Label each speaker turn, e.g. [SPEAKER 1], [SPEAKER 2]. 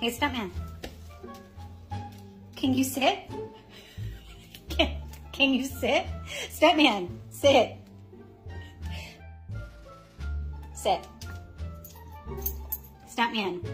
[SPEAKER 1] Hey, stuntman. Can you sit? Can, can you sit? Stuntman, sit. Sit. Stuntman.